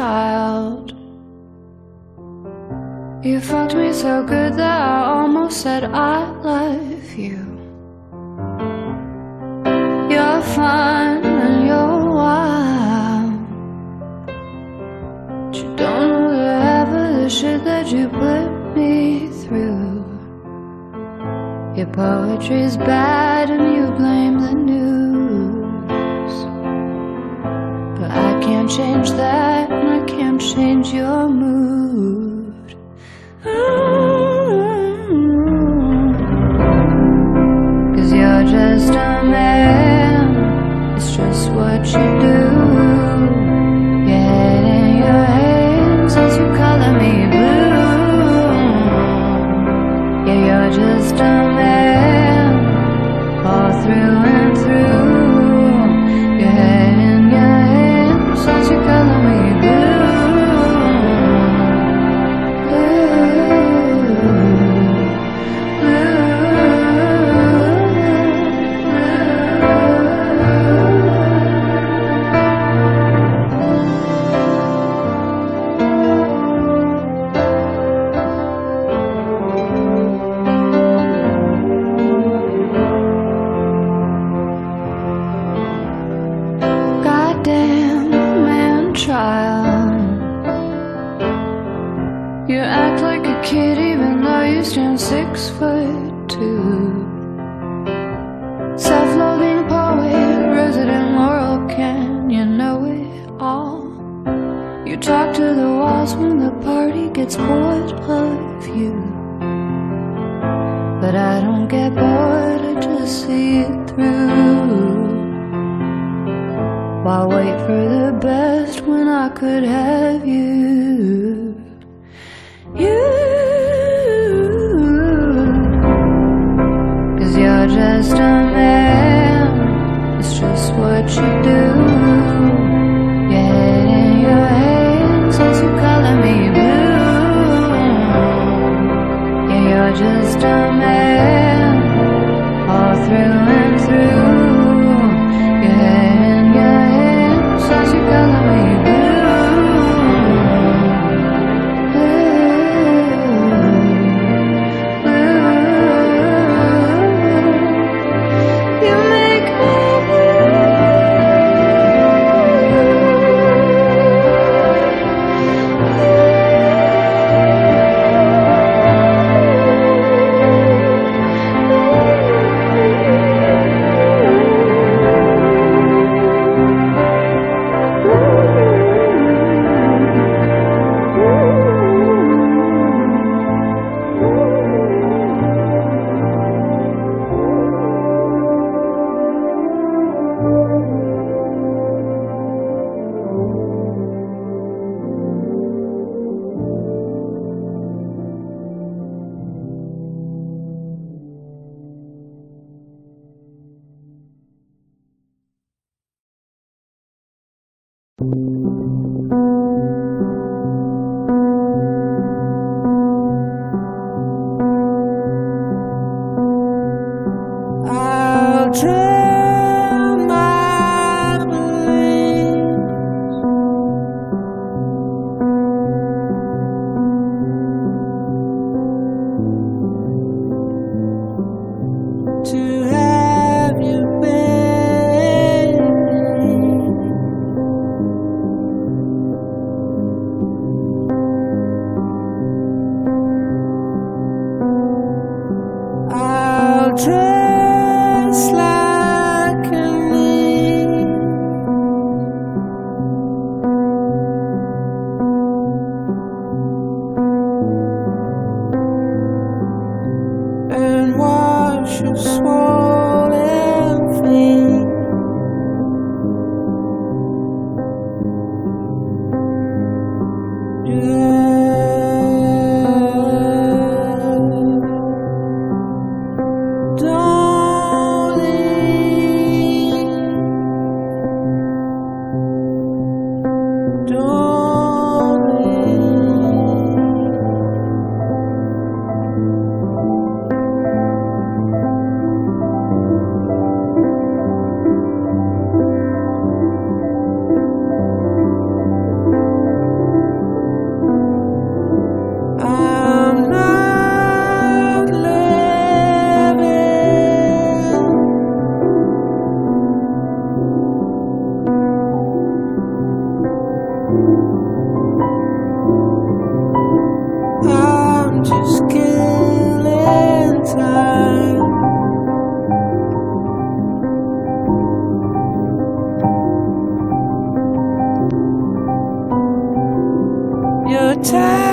child. You fucked me so good that I almost said I love you. You're fun and you're wild. But you don't know whatever the shit that you put me through. Your poetry's bad and you blame the news. But I can't change that change your mood. time.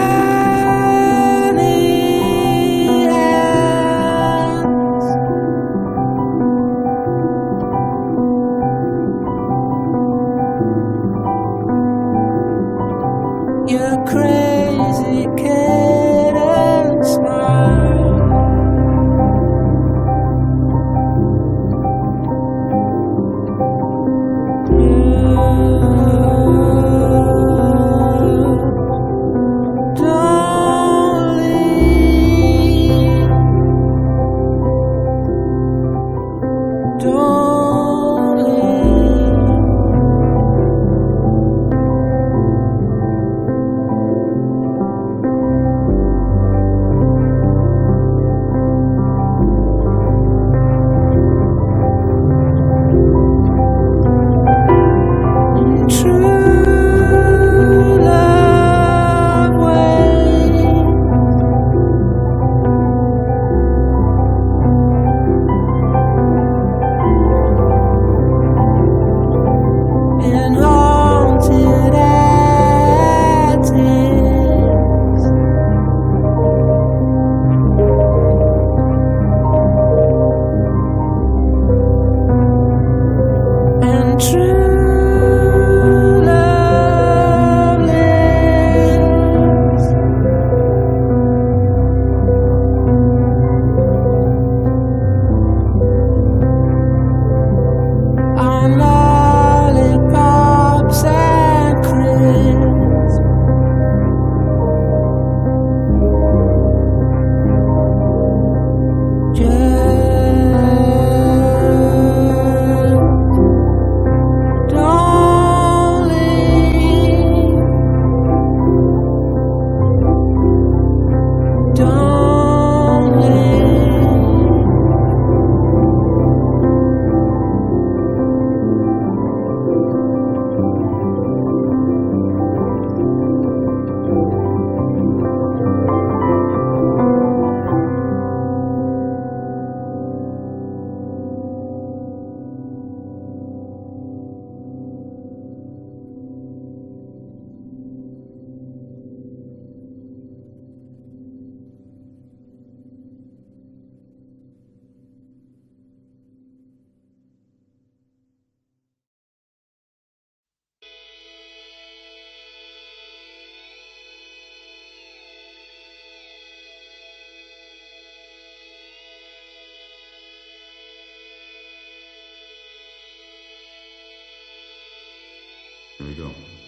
Here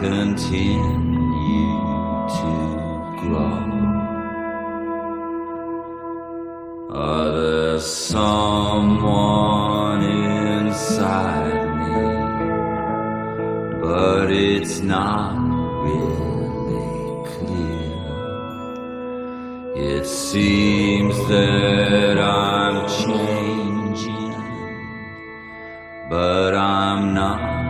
continue to grow. Are there someone inside me? But it's not really clear. It seems that I'm changing, but I'm not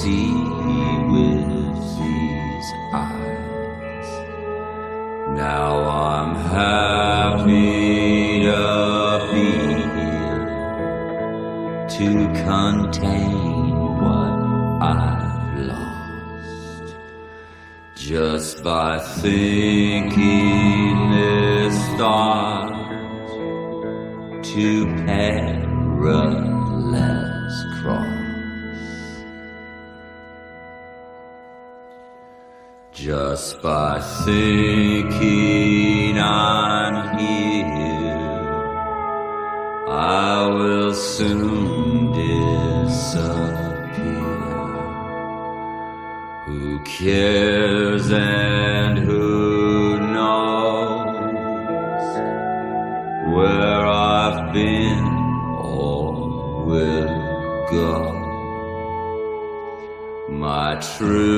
see with these eyes. Now I'm happy to be here to contain what I've lost. Just by thinking thinking I'm here, I will soon disappear. Who cares and who knows where I've been or will go? My true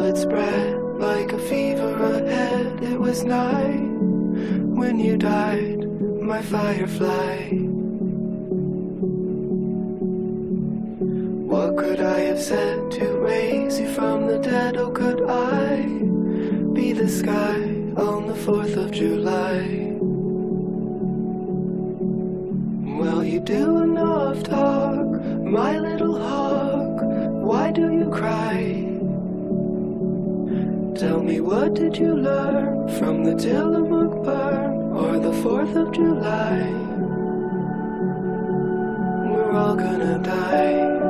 had spread like a fever ahead. It was night when you died, my firefly. What could I have said to raise you from the dead? Oh, could I be the sky me, what did you learn from the Tillamook burn or the 4th of July? We're all gonna die.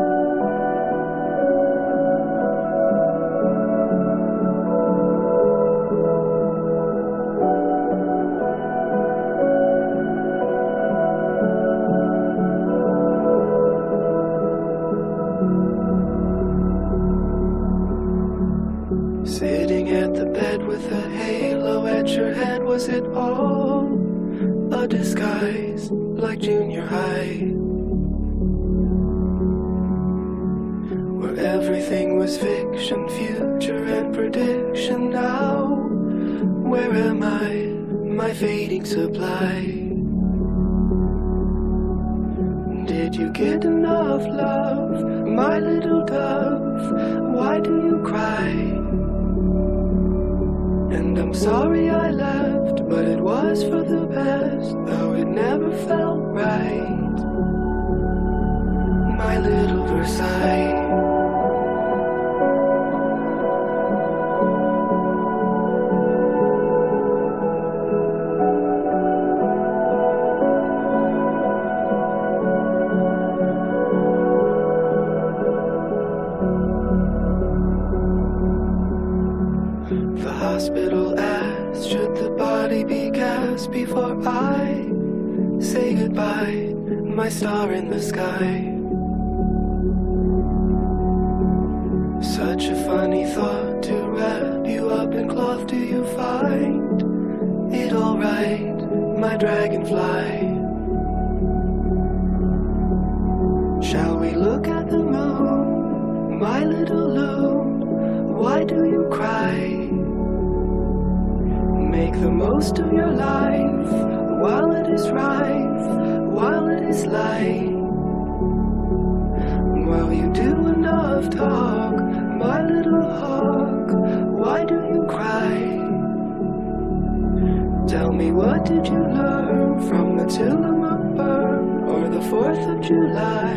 Sitting at the bed with a halo at your head, was it all a disguise like junior high? Where everything was fiction, future, and prediction. Now, where am I? My fading supply. Did you get enough love, my little dove? Why do you cry? And I'm sorry I left, but it was for the best, though it never felt right. My little Versailles. Hospital asked, should the body be cast before I say goodbye, my star in the sky? Such a funny thought to wrap you up in cloth. Do you find it alright, my dragonfly? Shall we look at the moon, my little loon? Why do you cry? Make the most of your life while it is rife, while it is light. While you do enough talk, my little hawk, why do you cry? Tell me, what did you learn from the Tillamook burn or the 4th of July?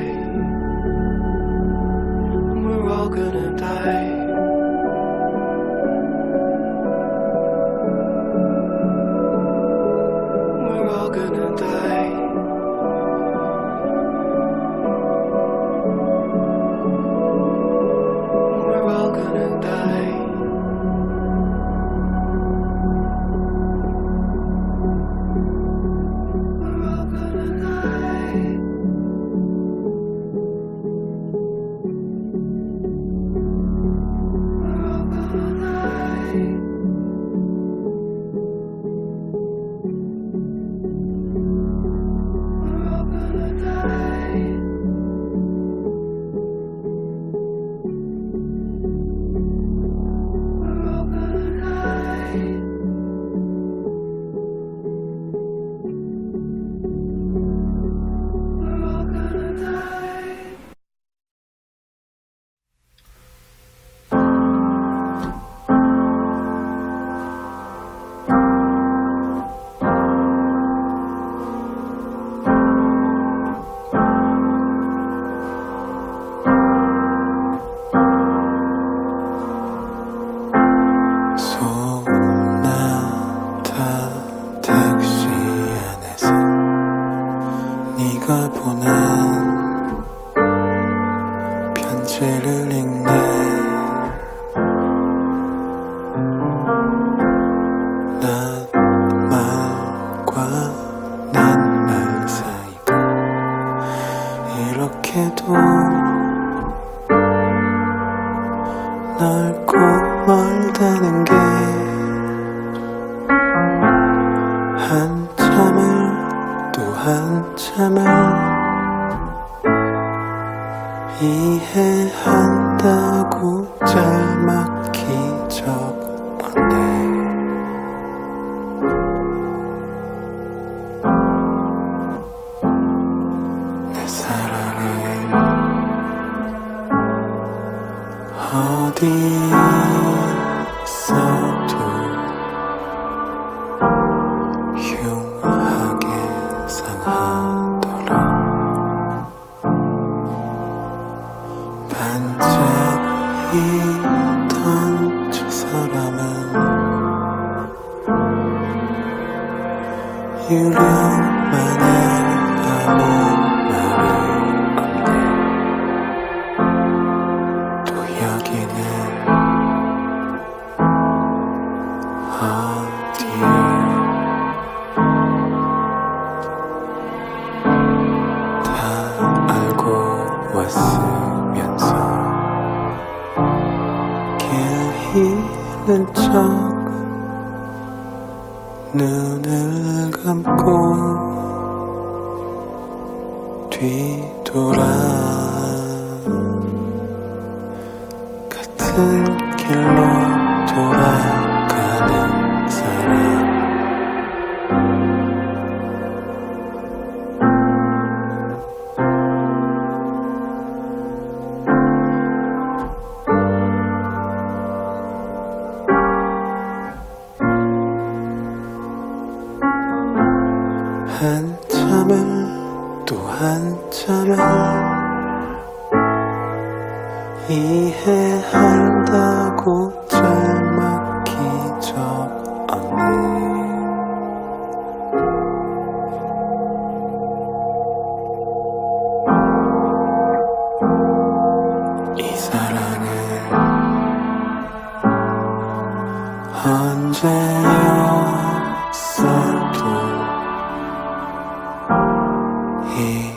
We're all gonna die. Gonna 뒤돌아 같은 길로 돌아. Okay.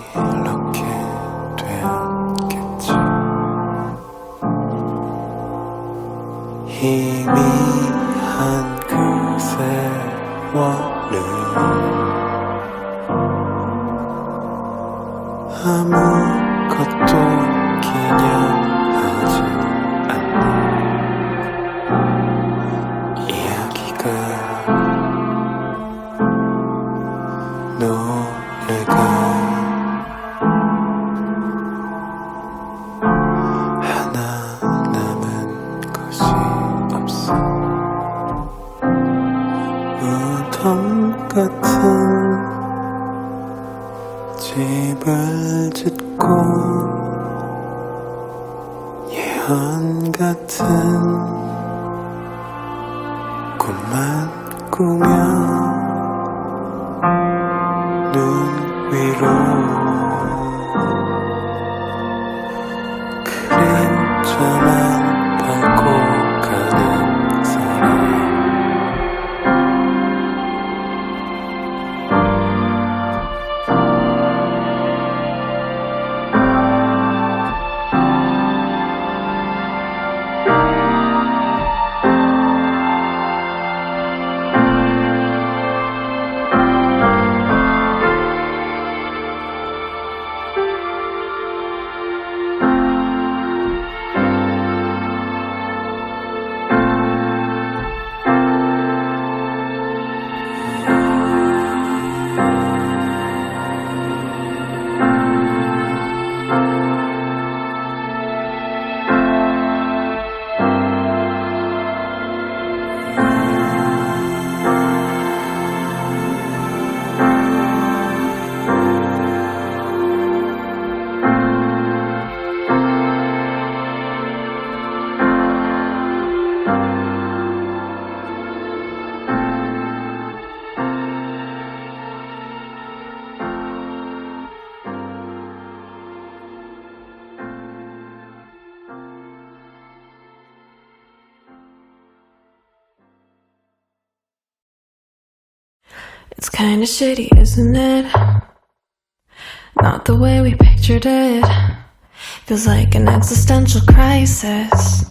Oh. Kinda shitty, isn't it? Not the way we pictured it. Feels like an existential crisis.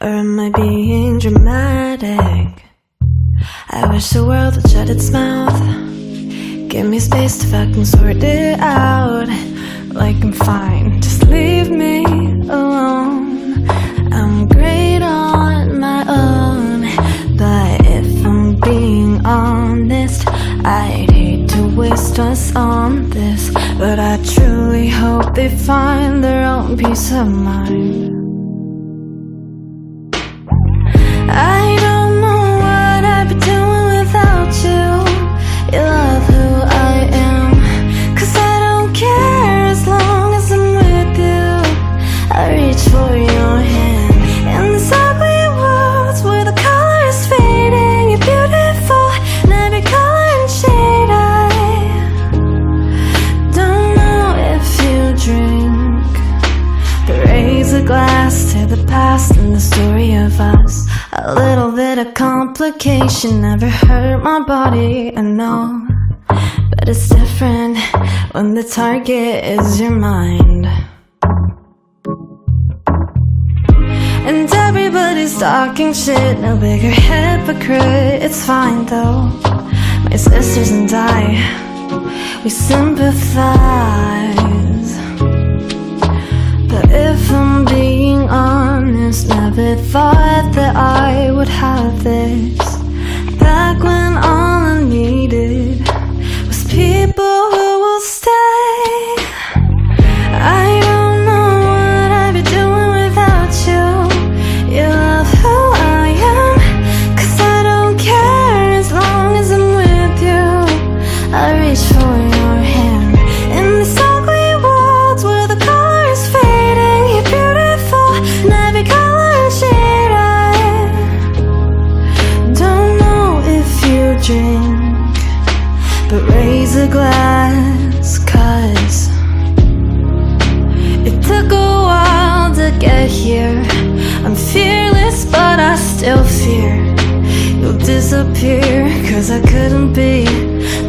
Or am I being dramatic? I wish the world would shut its mouth. Give me space to fucking sort it out. Like I'm fine, just leave me alone. I'm I'd hate to waste us on this. But I truly hope they find their own peace of mind. Complication never hurt my body, I know. But it's different when the target is your mind. And everybody's talking shit, no bigger hypocrite. It's fine though. My sisters and I, we sympathize. But if I'm being honest, never thought that I would have this. Back when disappear. Cause I couldn't be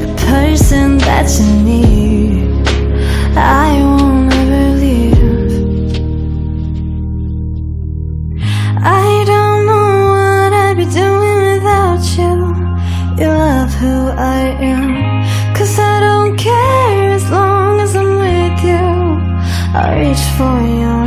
the person that you need. I won't ever leave. I don't know what I'd be doing without you. You love who I am. Cause I don't care as long as I'm with you. I reach for your